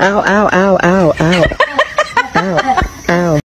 ow, ow, ow, ow, ow. Ow, ow.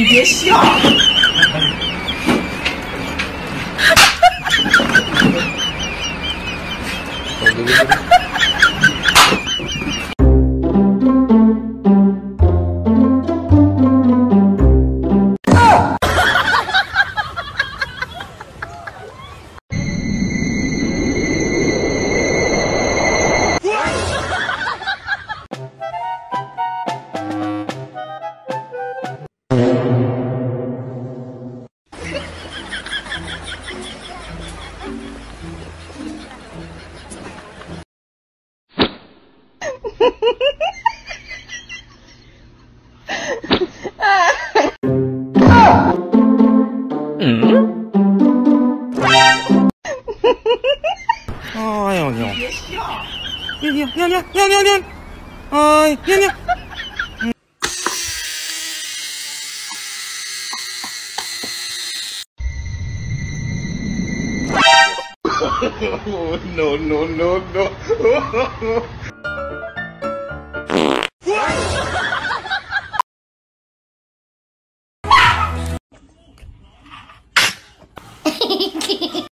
你别笑。nhanh nhanh nhanh. Ơi nhanh nhanh. No no no no. Hehehehe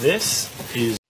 This is